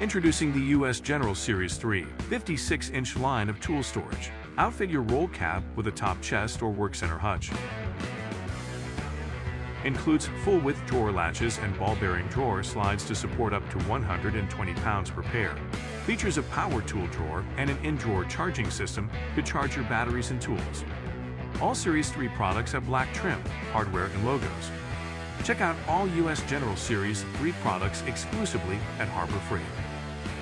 Introducing the US General Series 3 56-inch line of tool storage. Outfit your roll cab with a top chest or work center hutch. Includes full-width drawer latches and ball-bearing drawer slides to support up to 120 pounds per pair. Features a power tool drawer and an in-drawer charging system to charge your batteries and tools. All Series 3 products have black trim, hardware, and logos. Check out all US General Series 3 products exclusively at Harbor Freight.